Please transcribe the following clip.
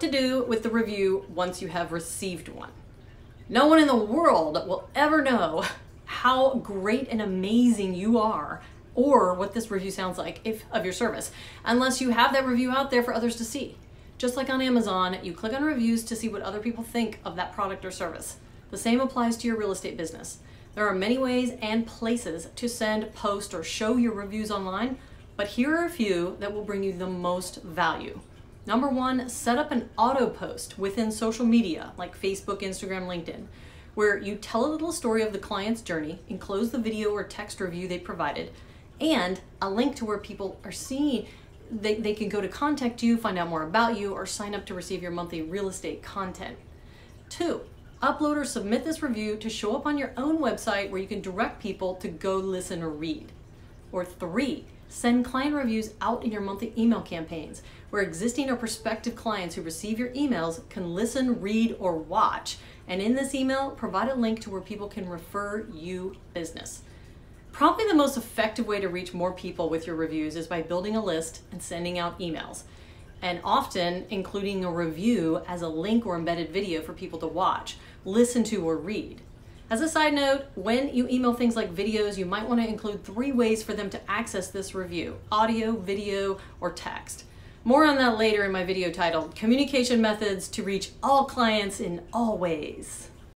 to do with the review once you have received one. No one in the world will ever know how great and amazing you are or what this review sounds like if of your service unless you have that review out there for others to see. Just like on Amazon, you click on reviews to see what other people think of that product or service. The same applies to your real estate business. There are many ways and places to send, post, or show your reviews online, but here are a few that will bring you the most value. Number one, set up an auto post within social media like Facebook, Instagram, LinkedIn, where you tell a little story of the client's journey, enclose the video or text review they provided, and a link to where people are seeing they, they can go to contact you, find out more about you, or sign up to receive your monthly real estate content. Two, upload or submit this review to show up on your own website where you can direct people to go listen or read. Or three, send client reviews out in your monthly email campaigns where existing or prospective clients who receive your emails can listen, read, or watch. And in this email, provide a link to where people can refer you business. Probably the most effective way to reach more people with your reviews is by building a list and sending out emails, and often including a review as a link or embedded video for people to watch, listen to, or read. As a side note, when you email things like videos, you might want to include three ways for them to access this review audio, video, or text. More on that later in my video titled Communication Methods to Reach All Clients in All Ways.